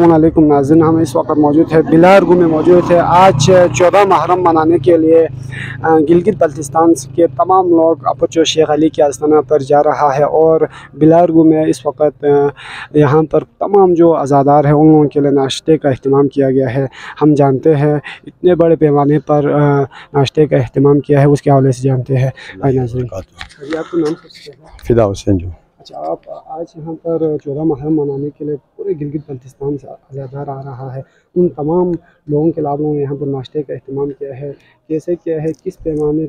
السلام علیکم ناظرین ہم اس وقت موجود ہے بلارگو میں موجود ہے آج چودہ محرم منانے کے لیے گلگت بلتستان کے تمام لوگ اپچو شیخ علی کے آستانہ پر جا رہا ہے اور بلارگو میں اس وقت یہاں پر تمام جو ازادار ہیں ان لوگوں کے لیے ناشتے کا اہتمام کیا گیا ہے۔ ہم جانتے ہیں اتنے بڑے پیمانے پر ناشتے کا اہتمام کیا ہے اس کے حوالے سے جانتے ہیں۔ ناظرین۔ جی، فدا حسین جو۔ آج آپ آج یہاں پر چودہ محرم منانے کے لیے پورے گلگت بلتستان سے عزادار آ رہا ہے۔ ان تمام لوگوں کے لابوں نے یہاں پر ناشتے کا اہتمام کیا ہے۔ کیسے کیا ہے؟ کس پیمانے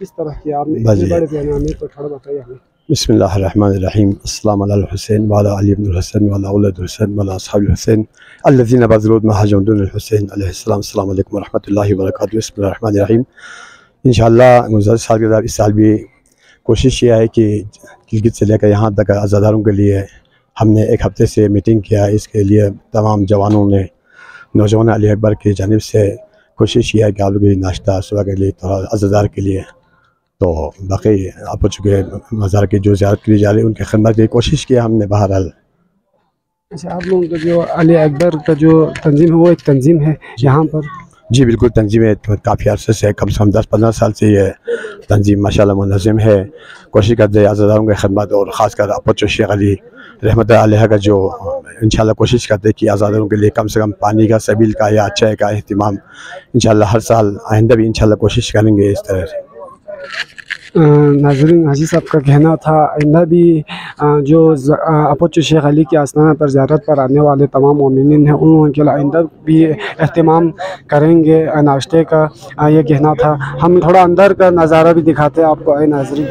کس طرح کیا آپ نے اتنے جی۔ بڑے پیمانے پر تھوڑا بتائیے یعنی؟ ہمیں بسم اللہ الرحمن الرحیم۔ السلام علی الحسین والا علی بن الحسین والا اولد حسین والا اصحاب الحسین الذین بذلود محاج الحسین علیہ السلام۔ السلام علیکم ورحمت اللہ وبرکاتہ۔ بسم اللہ الرحمن الرحیم۔ انشاءاللہ گزار سال کے دار اس سال بھی کوشش یہ ہے کہ گلگت سے لے کر یہاں تک آزاداروں کے لیے ہم نے ایک ہفتے سے میٹنگ کیا اس کے لیے تمام جوانوں نے، نوجوان علی اکبر کی جانب سے کوشش کیا ہے کہ آپ لوگ ناشتہ، صبح کے لیے تھوڑا آزادار کے لیے۔ تو باقی آپ چکے مزار کی جو زیارت کے لیے جا رہی ان کی خدمت کی کوشش کیا ہم نے بہرحال۔ اچھا آپ لوگوں کا جو علی اکبر کا جو تنظیم ہے، وہ ایک تنظیم ہے یہاں پر؟ جی بالکل، تنظیم کافی عرصے سے کم سے کم دس پندرہ سال سے یہ تنظیم ماشاء اللہ منظم ہے۔ کوشش کرتے آزاداروں کی خدمت اور خاص کر اپچ شیخ علی رحمۃ علیہ کا جو انشاءاللہ کوشش کرتے کہ آزاداروں کے لیے کم سے کم پانی کا، سبیل کا یا اچھے کا اہتمام انشاءاللہ ہر سال آئندہ بھی انشاءاللہ کوشش کریں گے اس طرح سے۔ ناظرین حاجی صاحب کا کہنا تھا آئندہ بھی جو اپوچ شیخ علی کے آستانہ پر زیارت پر آنے والے تمام مومنین ہیں ان لوگوں کے لیے آئندہ بھی اہتمام کریں گے ناشتے کا یہ کہنا تھا۔ ہم تھوڑا اندر کا نظارہ بھی دکھاتے ہیں آپ کو اے ناظرین۔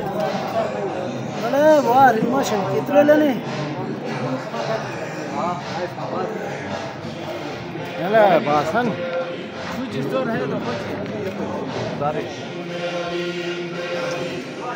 مولا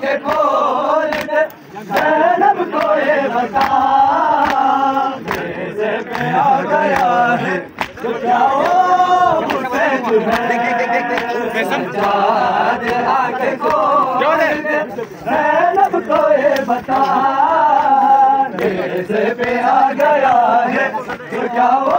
کے کھول دے زینب کو یہ بتا آ گیا ہے، تو کیا وہ حسین ہے سجاد آ کے کھول دے زینب کو یہ بتا دیزے پہ آ گیا ہے، تو کیا وہ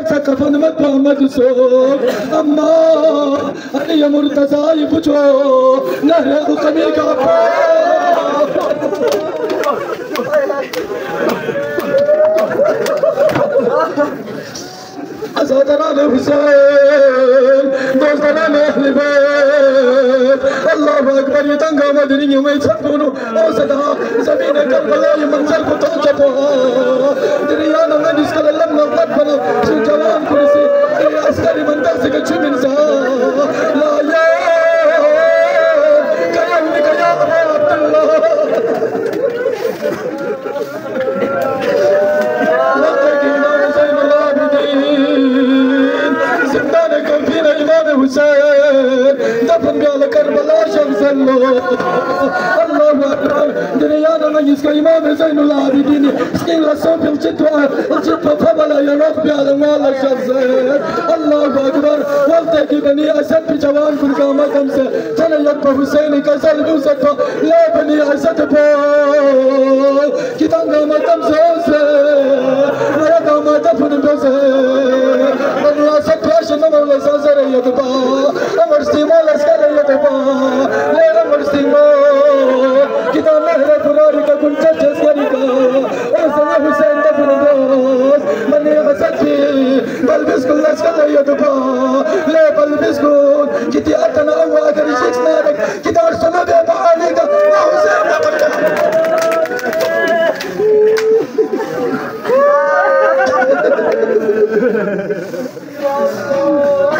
ایسا کفن میں پامد جري سأرسك فنمت محمد سوق أما أنا يا مرتزا يبجو نهر القميق أسعدنا الحسين دوستنا أهل بيت الله أكبر يتنقى مدني وما يتسبونه أوسدها زمين كربلاء منزل كتوجبها دريانا Hüseyin Defin bialı Kerbela şemsello Allahu Ekber. Dünyanın ayıska İmam Hüseyinul Abidini Stila sopil çitva Çitva fabala yarok bialı Mala şemsello Allahu Ekber. Valtaki beni asad bi cavan kurgama kamse. Sana yakma Hüseyin'i kasal bu satva La beni asad po Kitan gama kamse ose Raya gama dafın bose Ben asad paşa namazı sazere yadıpa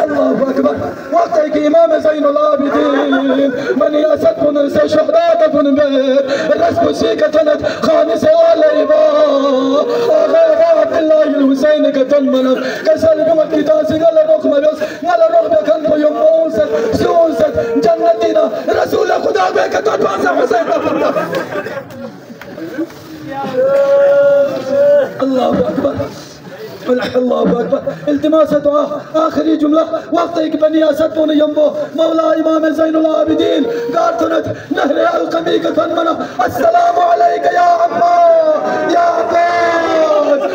الله أكبر. وقتك إمام زين العابدين. من ياسدكم شهداتكم بيت. الرسم سيك تنت خامس على ابا اغا عبد الله الحسين قتل منك كسل قمت تاسي فتح الله أكبر. التماس دعاء آخر جملة. وقتك بني أسدون ينبو. مولا إمام زين العابدين. قارتنت نهر القميك تنمنا السلام عليك يا عباس يا عباس.